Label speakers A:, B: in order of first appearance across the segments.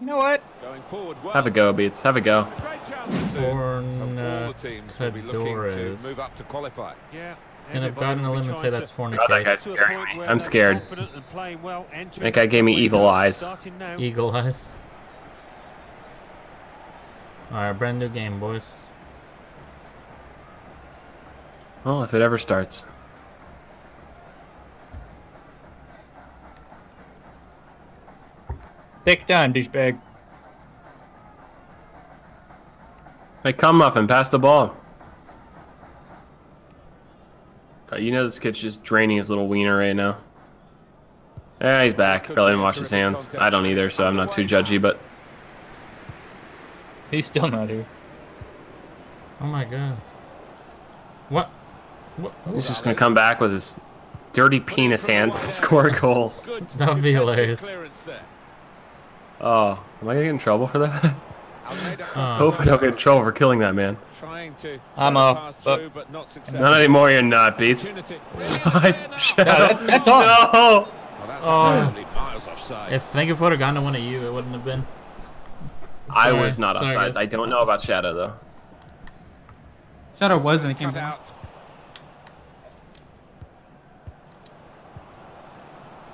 A: you know what?
B: Going forward well.
C: Have a go, Beats. Have a go.
B: Great chance to. So all
D: Forna
B: the uh, teams will be looking to
D: Cadores.
B: move up to qualify.
E: Yeah.
D: And I've gotten a limit say that's
C: God, that
D: fornicate.
C: guy's scaring me. I'm scared.
E: That
C: That guy gave me evil eyes.
D: Eagle eyes. Alright, brand new game, boys.
C: Well, if it ever starts.
A: Take your time, douchebag.
C: Hey, come muffin, pass the ball. Uh, you know this kid's just draining his little wiener right now. Yeah, he's back. Probably didn't wash his hands. I don't either, so I'm not too judgy, but
A: He's still not here.
D: Oh my god. What? What?
C: he's just gonna come back with his dirty penis hands and score a goal.
B: Good
D: That would be
B: defensive
D: hilarious.
B: Clearance there.
C: Oh, am I gonna get in trouble for that?
D: Uh,
C: Hope I don't get in trouble for killing that man.
B: trying to
A: I'm
B: a
A: up,
B: pass
A: but-
B: through, but not successful.
C: Not anymore, you're not, Beats. Side shadow.
A: that- that's on.
C: No!
B: Well, that's
D: Oh.
B: miles offside.
D: If think if would have gone to one of you, it wouldn't have been.
C: I was not
D: Sorry,
C: offside.
D: guys.
C: I don't know about Shadow though.
F: Shadow was and it came
B: out.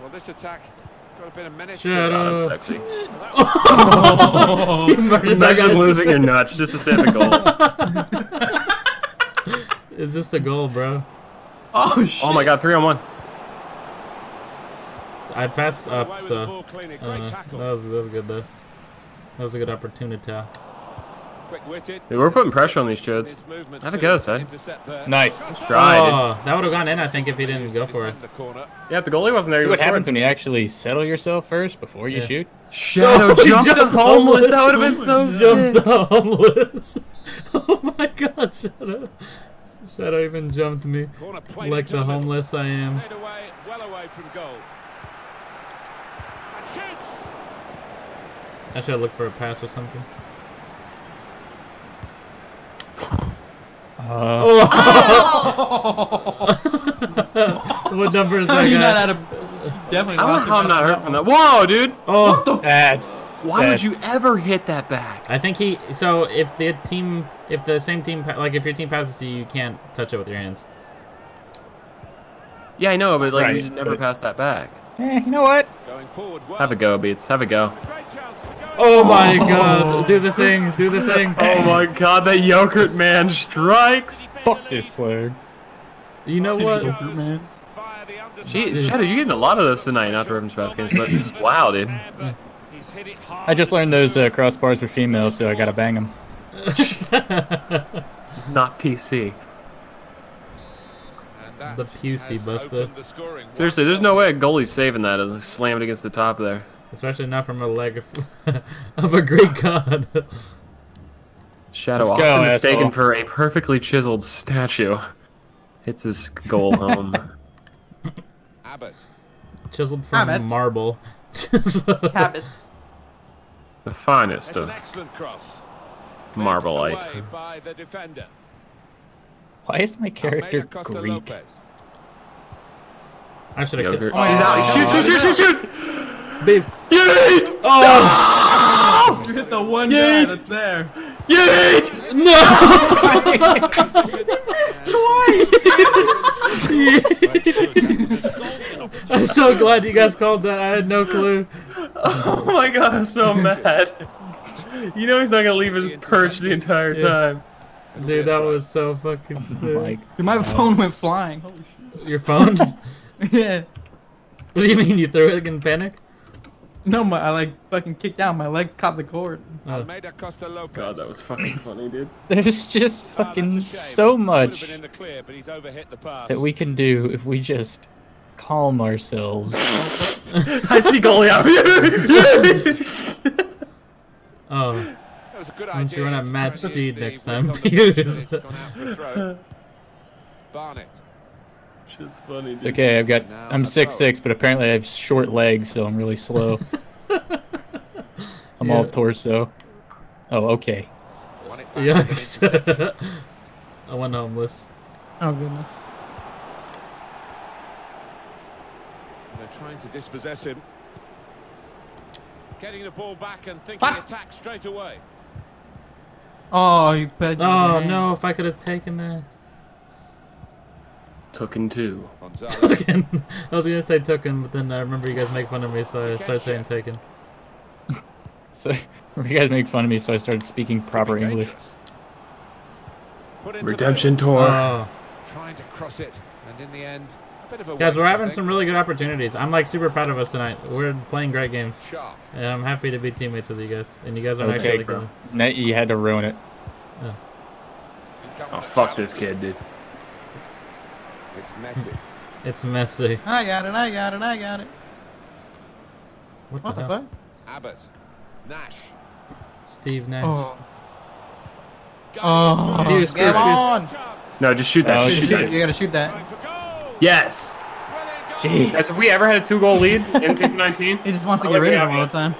B: Well, this attack has got a bit of menace. to.
D: Shut
C: God, I'm
D: up.
C: sexy.
D: Oh, you murdered that
C: Imagine losing your nuts just to save a goal.
D: It's just a goal, bro.
F: Oh shit!
C: oh my god, three on one.
D: I passed up, so uh, that was that was good though. That was a good opportunity.
B: Quick-witted.
C: Dude, we're putting pressure on these
B: in
C: chodes.
B: his movement
C: Have a
B: to
C: go, son. Eh?
B: intercept there.
A: Nice.
C: Try.
D: Oh, that would have gone in, I think, if he didn't go for it.
B: Defend the corner.
C: Yeah, if the goalie wasn't there,
A: See what
C: would
A: happens when you actually settle yourself first before you
D: Yeah.
A: shoot?
C: Shadow
D: So
C: jumped,
D: jumped
C: the homeless. That would have been so
D: Jumped
C: sick.
D: the homeless. Oh my god, Shadow. Shadow even jumped me. Like the homeless I am.
B: Played away, well away from goal. And shoots.
D: I should have looked for a pass or something.
A: Uh,
D: what number is
F: How
D: that
F: you not out of definitely
C: I don't know how I'm not hurt from
F: that
C: that. Whoa, dude.
D: Oh,
A: that's.
C: Why would you ever hit that back?
D: I think he. So if the team, if the same team, like if your team passes to you, you can't touch it with your hands.
C: Yeah, I know, but like
A: Right,
C: you should never
A: but-
C: pass that back.
A: Eh, you know what?
B: Going forward well.
C: Have a go, Beats. Have a go.
B: Great chance.
D: Oh my god! Do the thing! Do the thing!
C: Oh my god, that yogurt man strikes.
A: Fuck this flag.
D: You know what?
B: Goes
F: man.
B: via the underside.
C: Gee, Shadow, you're getting a lot of those tonight, not the Ravens Fast games, but wow, dude.
B: But he's hit it hard.
A: I just learned those uh, crossbars for female, so I gotta bang them.
C: Not PC.
D: The Pusey
B: has
D: buster.
B: the.
C: Seriously, there's no way a goalie's saving that and slam it against the top there.
D: Especially not from a leg of, of a Greek god.
C: Shadow
A: Let's
C: often
A: go,
C: mistaken
A: asshole.
C: for a perfectly chiseled statue. Hits his goal home.
B: Abbott.
D: Chiseled from
F: Damn it.
D: marble.
F: Cabot.
C: the finest of
B: excellent cross.
C: Marblite.
B: Away by the defender.
A: Why is my character
B: Almeida
A: Greek?
D: I should have
C: Yogurt.
D: killed.
C: Oh, he's out. Ah, he
B: Oh.
C: shoot, shoot, shoot, shoot, shoot!
D: Babe.
C: Yeet!
D: Oh
F: You hit the one guy
C: Yeet.
F: that's there.
C: Yeet!
D: no! twice! I'm so glad you guys called that. I had no clue.
C: Oh my god, I'm so mad. You know he's not gonna leave his perch the entire
D: Yeah.
C: time.
D: Dude, that was so fucking sick.
A: Like,
F: Dude, my phone went flying. Holy
D: Your phone?
F: Yeah.
D: What do you mean? You threw it in panic?
F: No, my I like fucking kicked down. My leg caught the cord.
D: Oh.
B: Almeida Costa Lopez.
C: God, that was fucking funny, dude.
A: there's just
B: Ah, that's a
A: fucking
B: shame.
A: so much
B: in the clear, but he's the pass.
A: that we can do if we just calm ourselves.
C: I see goalie out here.
D: Oh.
B: That was a good
D: Why don't you run at
B: to
D: match speed next time,
B: on the pitch, but
D: Piers?
B: it's gone out for a throw. Barnett.
C: Shit's funny,
A: It's okay, I've got
B: Now
A: I'm six six, but apparently I have short legs, so I'm really slow. I'm all torso. Oh, okay.
B: Won it back with an interception.
D: Yikes. I went homeless.
F: Oh goodness.
B: They're trying to dispossess him. Getting the ball back and thinking
F: Ah.
B: attack straight away.
F: Oh, you put.
D: Oh no! If I could have taken that.
C: Took in two.
B: Gonzalez.
D: Token. I was gonna say token, but then I remember you guys make fun of me, so I started saying taken.
A: So you guys make fun of me, so I started speaking proper English.
B: Dangerous. Put into the
C: Redemption tour.
D: Oh,
B: Trying to cross it, and in the end, a bit of a
D: guys,
B: waste,
D: we're having some really good opportunities. I'm like super proud of us tonight. We're playing great games,
B: sharp.
D: and I'm happy to be teammates with you guys. And you guys aren't
A: Okay,
D: actually
A: bro.
D: going.
A: Net, you had to ruin it.
B: In comes
C: Oh
B: the
C: fuck this kid, dude.
B: It's messy.
D: It's messy.
F: I got it. I got it. I got it.
D: What the
F: What the
D: hell?
F: fuck?
B: Abbott. Nash.
D: Steve Nash.
F: Oh. Oh.
B: for it.
F: Come
D: excuse.
F: on.
B: Chance.
C: No, just shoot that.
A: Oh,
C: just
A: shit.
C: shoot
F: You gotta shoot that.
B: Going for goal.
C: Yes.
B: Brilliant.
A: Jeez.
C: Guys, if we ever had a two goal lead in FIFA 19,
F: He just wants to get rid of him all the time.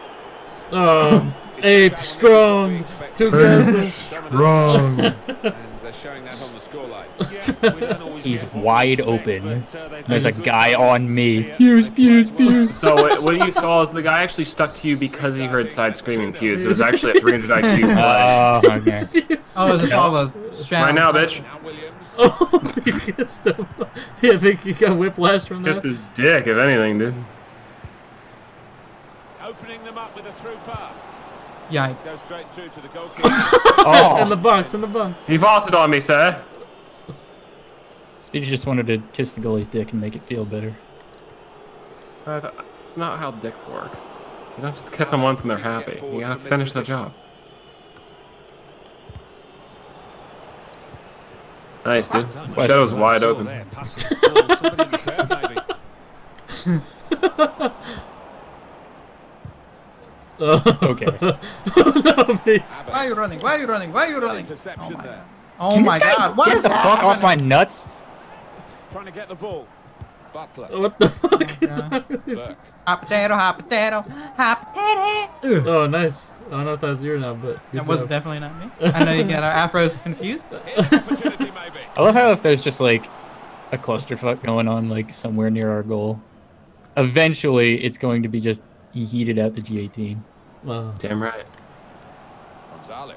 D: Um, oh, ape strong together.
B: Strong. and they're showing that on the scoreline.
A: He's wide open. There's a guy on me. Pews, pews, pews.
C: So what, what you saw is the guy actually stuck to you because he heard side screaming pews. It was actually a 300 IQ play.
A: Oh, okay.
F: Oh, is this all a strap?
C: right now, bitch.
B: Now Williams.
D: Oh, you kissed him. Yeah, I think you got whiplash from
C: Just
D: that.
C: his dick, if anything, dude.
B: Opening them up with a through pass.
F: Yikes.
B: Goes straight through to the goalkeeper.
A: Oh,
D: in the box, in the box.
C: You vaulted on me, sir.
A: Speedy just wanted to kiss the goalie's dick and make it feel better.
C: Uh, that's not how dicks work. You don't just kiss them once and they're happy. You gotta finish the job. Nice, dude. Shadow's wide open.
D: Oh.
A: Okay.
D: no, Pete.
F: Why are you running? Why are you running? Why are you running?
B: Interception
F: Oh my
B: there.
F: Oh
A: Can
F: my
A: this guy
F: god. What
A: get
F: is
A: the fuck off my nuts?
B: Trying to get the ball. Butler.
D: What the oh fuck is
F: God.
D: wrong with this?
F: Hot potato, hot potato, hot potato. Ugh.
D: Oh, nice. I don't know if that's you or not, but good
F: That was definitely not me. I know you got our uh, afros confused.
B: Here's an opportunity, maybe.
A: I love how if there's just like a clusterfuck going on like somewhere near our goal, eventually it's going to be just heated out the G18.
D: Oh,
C: Damn right.
B: Gonzalez.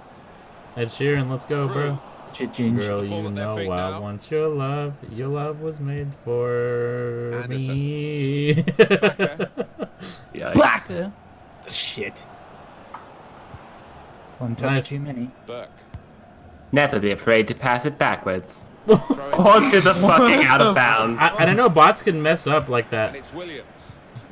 D: Ed Sheeran, let's go, bro.
A: Shit change.
D: Girl, you know I
B: now.
D: want your love. Your love was made for
B: Anderson.
D: me.
B: Backer.
C: Yikes.
F: Black.
A: Shit. One touch
D: Nice.
A: too many.
B: Burke.
C: Never be afraid to pass it backwards.
B: Throw it.
C: Onto the fucking out of bounds.
D: I, I don't know. Bots can mess up like
B: And
D: that.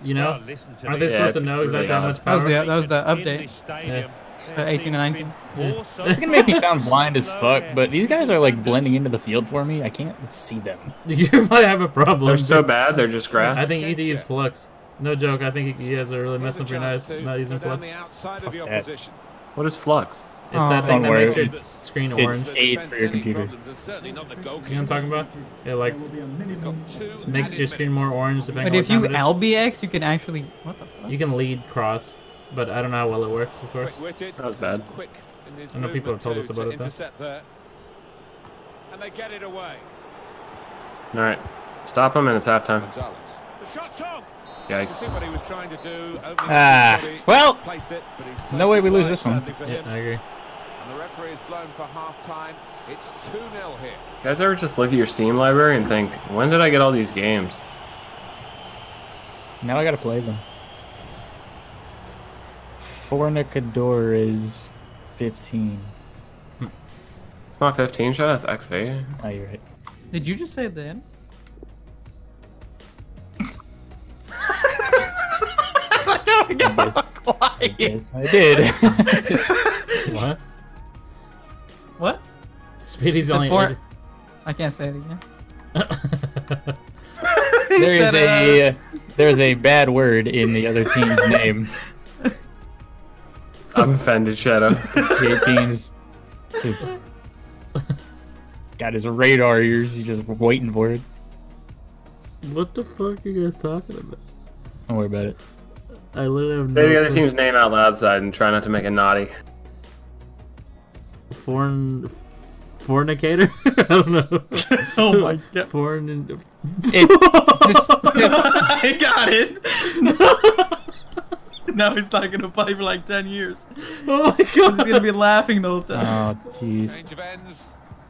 B: It's Williams.
D: You know?
E: listen to
D: Aren't they.
C: Yeah,
D: supposed to know
C: really
D: exactly how
C: odd.
D: much
F: That was
D: power?
F: the that was the update.
E: this stadium.
F: The 18 and 19.
E: to be more
A: It's gonna make me sound blind as fuck, but these guys are like blending into the field for me. I can't see them.
D: You might have a problem.
C: They're so bad, they're just grass.
D: I think ED is flux. No joke. I think you guys are really
B: With
D: messing
B: the
D: up your nice not using flux.
B: outside of
A: Fuck
B: the
A: that.
C: What is flux?
D: It's
F: Oh,
D: that thing
A: don't
D: that
A: worry.
D: makes your
B: It's-
D: screen orange.
B: The
A: AIDS for your computer.
B: problems, and certainly not the
D: You know what I'm talking about? It like
B: Got
D: makes your screen more orange
F: But
D: depending on
F: if
D: what
F: you
D: time it is.
F: LBX, you can actually. What the fuck?
D: You can lead cross, but I don't know how well it works, of course.
C: That was bad.
B: quick in his
D: I know people have told us
B: to-
D: about it, though.
B: intercept there. And they get it away.
C: Alright. Stop him and it's halftime.
B: Gonzalez. The shot's on.
C: Yikes.
B: see what he was trying to do.
A: Ah, well,
B: place it, but he's
A: no way we lose this one.
D: Yeah. I agree.
B: And the referee is blown for half time. It's 2 0 here.
C: You guys ever just look at your Steam library and think, when did I get all these games?
A: Now I gotta play them. Fornicador is 15.
C: It's not 15, shut that's XV.
A: Oh, you're right.
F: Did you just say that?
A: Yes. Yes, I did.
D: What?
F: What?
D: Speedy's
F: The
D: only.
F: for- I can't say it again.
A: there is
F: said,
A: a uh, there is a bad word in the other team's name.
C: I'm offended, Shadow.
A: G18's just got his radar ears. He's just waiting for it.
D: what the fuck are you guys talking about?
A: Don't worry about it.
D: I literally have
C: Say
D: no
C: the other
D: clue.
C: team's name out loud side and try not to make it naughty.
D: Forn. Fornicator? I don't know.
F: Oh my god.
D: Forn.
A: It, just, just,
F: I got it. now he's not gonna play for like ten years.
D: Oh my god.
F: He's gonna be laughing the whole time.
A: Oh, jeez.
B: Change of ends,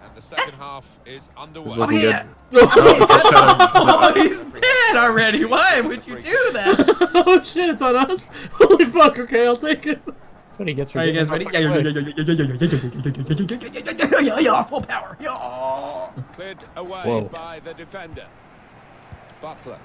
B: and the second half is underway.
C: Oh, oh, oh, it's looking
F: yeah. oh, he's dead already. Why would you do that?
D: oh shit, it's on us. Holy fuck. Okay, I'll take it.
A: That's what he gets for
F: Are you
A: getting
F: guys ready?
A: the
F: Yeah,
A: fucking
F: yeah,
A: play.
F: yeah, yeah, yeah, yeah, yeah, yeah, yeah, yeah, yeah, yeah, yeah, yeah, yeah, full power. Yeah.
B: Cleared away
A: Whoa.
B: by the defender. Butler.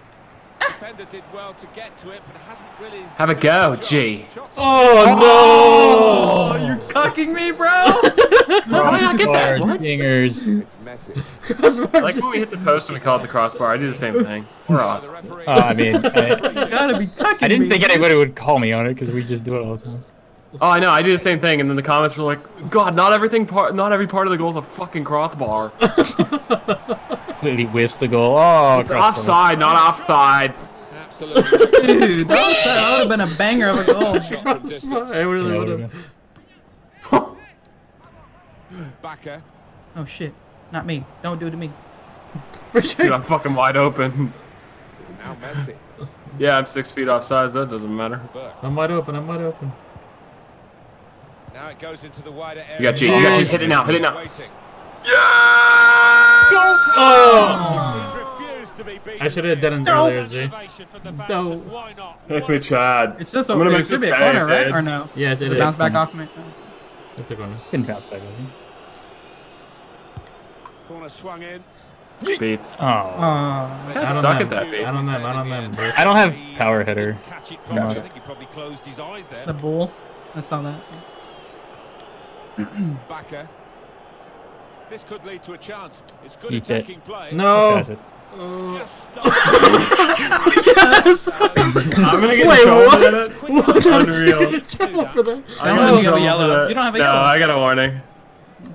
B: Defender did well to get to it, but hasn't really.
C: Have a go, G.
B: Shots-
D: Oh
F: Oh, you're cucking me, bro.
C: How did I not get that?
A: Hard
C: What?
A: dingers.
B: It's messy.
D: no.
C: I like when we hit the post and we call it the crossbar. I do the same thing. We're
B: The
C: awesome.
B: referee.
A: Oh, I mean, I,
F: You gotta be cucking
A: I didn't
F: me.
A: think anybody would call me on it because we just do it all the time.
C: Oh, I know. I do the same thing, and then the comments were like, "God, not everything part, not every part of the goal is a fucking crossbar.
A: Completely whiffs the goal. Oh,
C: It's offside, not offside."
B: Absolutely.
F: Dude, that would have been a banger of a goal.
B: Shot from
D: That's fine.
B: distance.
D: I really
A: Yeah,
D: would
A: would've
D: have.
B: Backer.
F: Oh shit, not me. Don't do it to me.
C: Dude. I'm fucking wide open.
B: Now Messi.
C: Yeah, I'm six feet offside. That doesn't matter.
D: I'm wide open. I'm wide open.
B: Now it goes into the wider area.
C: You got cheat. You got oh, cheat. Hit it now. Hit it now.
B: Waiting.
D: Oh!
B: He's refused to be beaten
D: I should have done it
F: No.
D: earlier, G.
B: No.
D: No.
C: That's me, Chad.
F: It's just a,
C: I'm gonna
F: it
C: make
F: should
C: this
F: be a corner, right?
C: dude.
F: Or no?
D: Yes, it
F: it
D: is.
F: bounce back mm-hmm. off me?
D: It's a corner.
A: Can bounce back over.
B: Corner swung in.
C: Beats.
A: Oh.
F: Oh.
D: I don't
C: suck
D: know.
C: at that, Bates.
D: I don't know. I don't know. bro.
A: I don't have power hitter.
B: Catch it
A: Gotcha.
B: properly. I think he probably closed his eyes there.
F: The bull. I saw that.
B: Backer. This could lead to a chance. It's good
A: Eat it.
B: play.
D: No.
A: Pass it.
D: Uh, yes.
C: I'm gonna get
D: Wait,
C: in
D: what?
C: for that.
D: What?
C: Unreal.
D: You trouble for that.
C: I
F: Don't have
C: in
F: you have a
C: trouble
F: yellow. You don't have a
C: no,
F: yellow.
C: I got a warning.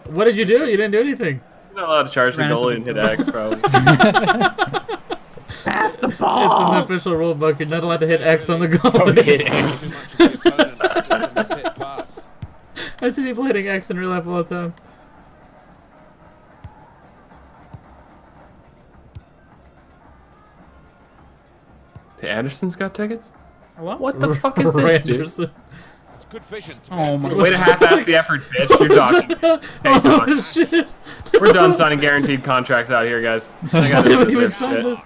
D: What did you do? You didn't do anything.
C: You're not allowed to charge the
F: Ran into
C: goalie and hit X, probably.
F: Pass the ball.
D: It's in the official rule book. You're not allowed to hit X on the goal.
A: Don't hit X.
B: much of the opponent. It's just a mishit pass.
D: I see people hitting X in real life all the time.
C: the Andersons got tickets?
F: What?
C: What the fuck is this, dude?
B: It's good vision.
F: Oh
B: be-
F: my
C: Way to half-ass the effort, bitch. You're talking.
D: oh shit!
C: We're done signing guaranteed contracts out here, guys. I
D: I
C: got
D: haven't
C: this
D: even
C: shit.
D: this.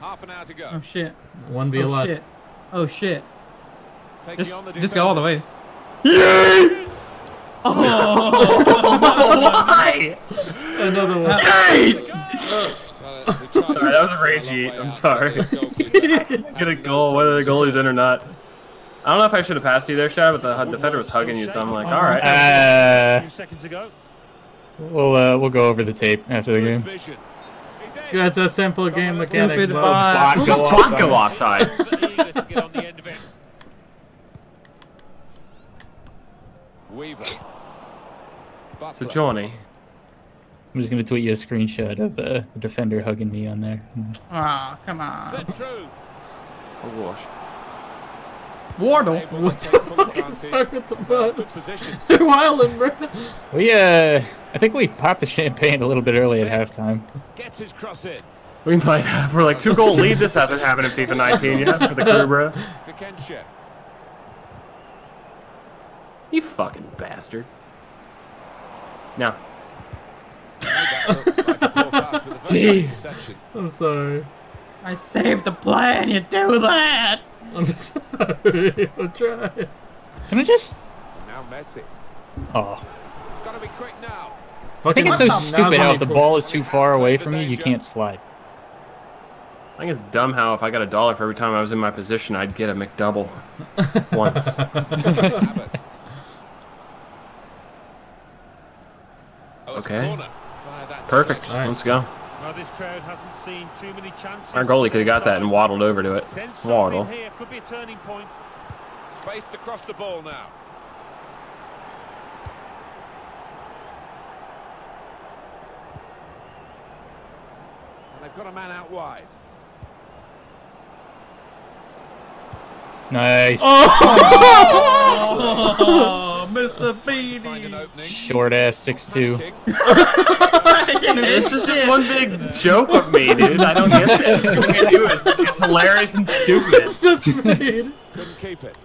B: Half an hour to go.
F: Oh shit.
D: One v a
F: Oh
D: lot.
F: shit. Oh shit.
B: Taking
F: Just,
B: on the
F: just go all the way.
B: defenders.
F: Oh.
C: Why?
D: Another one.
B: Tried
C: Sorry, that was a rage eat. I'm sorry. Get a goal, whether the goalie's in or not. I don't know if I should have passed you there, Shad, but the defender was hugging you, so I'm like, all right.
A: Uh,
B: seconds ago.
A: we'll uh, we'll go over the tape after the game.
D: That's a simple game mechanic. Bob.
F: bot.
A: Offside.
B: Weaver.
C: So Johnny,
A: I'm just gonna tweet you a screenshot of uh, the defender hugging me on there.
F: Ah, come on.
B: Sent through.
C: oh gosh.
F: Wardle.
D: What the fuck is wrong with the
B: Good.
D: They're wilding, bro.
A: We uh, I think we popped the champagne a little bit early at halftime.
B: Gets his cross in.
C: We might have. We're like two goal lead. This hasn't happened in FIFA 19 yet for the crew, bro.
B: Vikensia.
C: You fucking bastard.
B: Good interception.
D: I'm sorry.
F: I saved the play and you do that.
D: I'm sorry. I'm trying.
A: Can I just?
B: Now Messi.
A: Oh,
B: Gotta be quick now.
A: I think it's so stupid how if the ball is too far away from you, you can't slide.
C: I think it's dumb how if I got a dollar for every time I was in my position, I'd get a McDouble once.
B: Abbott. Oh, it's a
C: Okay.
B: corner. Via that
C: Perfect.
B: direction.
D: Alright.
C: Let's go.
E: Well, this crowd hasn't seen too many chances.
C: Our goalie could have got that and waddled over to it. Waddle.
E: here could be a turning point.
B: Space to cross the ball now. And they've got a man out wide.
A: Nice.
F: Oh, Mr. Beanie.
A: Short ass six two.
C: this is just one big joke of me, dude. I don't get it. It's, it's hilarious and stupid.
D: It's just
B: made. Keep it.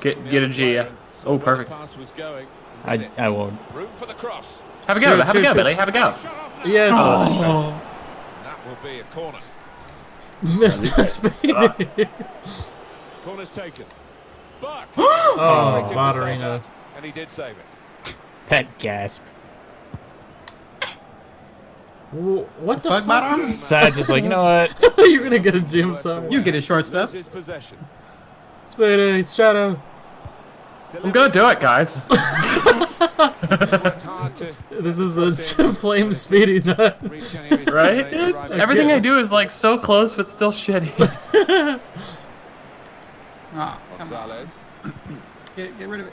C: Get, get a G. Oh, perfect.
A: I, I won't.
B: Room for the cross.
C: Have a go, have a go, Billy. Have a go.
D: Yes.
A: Oh.
B: That will be a corner.
D: Missed us,
B: Corner's taken. Buck.
D: oh,
B: Expected to
D: Moderina.
B: And he did save it.
A: Pet gasp.
D: What the
F: Fuck,
D: fuck?
A: Sad, just like you know what?
D: You're gonna get a gym sorry.
F: You get a short stuff.
B: Loses.
D: Speedy, Shadow.
C: I'm gonna do it, guys.
B: Worked hard to
D: This is the flame Speedy nut.
B: reach any of his
C: right,
B: teammates
C: dude?
B: arriving.
C: Everything I do is like so close, but still shitty.
F: Oh.
B: Gonzalez.
F: Get, get rid of it.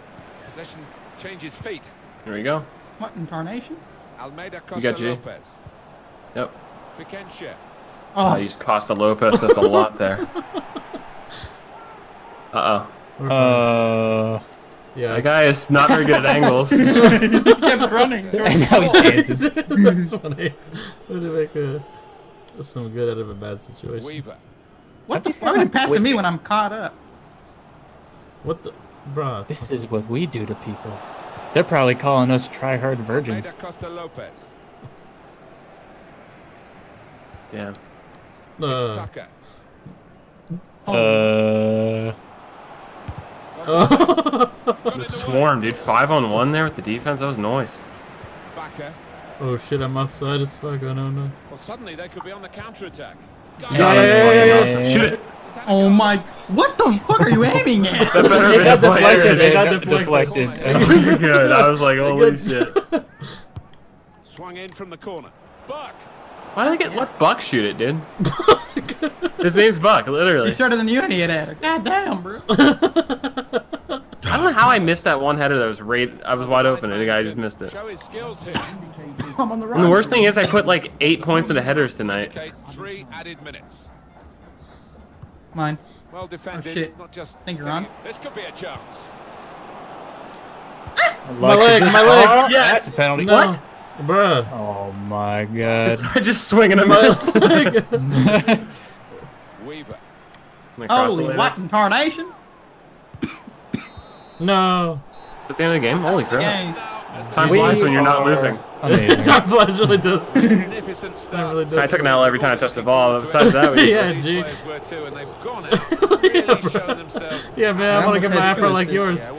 B: Possession changes feet.
C: Here we go.
F: What in tarnation?
B: Almeida
C: You got G.
B: Lopez.
C: Yep.
B: Vicentia.
F: Oh,
C: I used Costa Lopez. That's a lot there. Uh oh.
A: Uh,
D: Yeah.
C: That guy is not very good at angles.
F: he kept running.
A: and now he's dancing.
D: That's funny. Way to make a, some good out of a bad situation.
B: Weaver.
F: What the fuck? Why are you
A: are
F: passing me when I'm caught up?
D: What the, bruh?
A: This is what we do to people. They're probably calling us try-hard virgins.
B: Costa Lopez.
C: Damn.
D: Uh,
B: Tucker.
A: Uh,
D: oh.
B: Got in
C: The
B: the
C: swarm, dude. Five on one there with the defense. That was noise.
D: oh shit! I'm offside as fuck. I don't know.
B: Well, suddenly they could be on the counter-attack.
D: Yeah, yeah, yeah, yeah,
C: awesome.
A: yeah.
C: Shoot it.
B: Is that a
F: Oh, oh
B: goal?
F: my! What the fuck are you aiming at?
C: That better
D: It
C: be
D: got
C: a player,
D: deflected, it got deflected.
C: Good. Oh I was like, holy shit.
B: Swung in from the corner. Buck.
C: Why did I get let Buck shoot it, dude? His name's Buck, literally.
F: He's shorter than you, and he hit at. God damn, bro.
C: I don't know how I missed that one header that was right. I was wide open and the guy just missed it.
B: Show his skills here.
F: I'm on the
C: And the worst thing is, I put like eight points into headers tonight.
B: Okay, three added minutes.
F: Mine.
B: Well defended.
F: Oh, shit.
B: Not just.
F: Think you're on?
B: This could be a chance. Ah!
D: My leg, my leg.
A: Yes. That's a penalty.
D: No.
A: What?
D: Bruh.
A: Oh my god.
C: It's I just swing and a
D: My
C: miss.
D: leg.
B: Weaver.
C: Am I crossing
F: Holy what
C: this?
F: in tarnation?
D: no.
C: At the end of the game? Holy crap.
F: Gang.
C: Time flies when you're not losing.
D: Time flies really does.
B: Magnificent
D: That
B: start.
D: really
C: I took an L every time I touched the ball, but besides that, we
D: Yeah,
B: These
D: G.
B: players were too, and they've gone out. Really
D: Yeah, bro.
B: shown themselves.
D: Yeah, man, I want to get my
F: had
D: afro
F: two
D: like yours.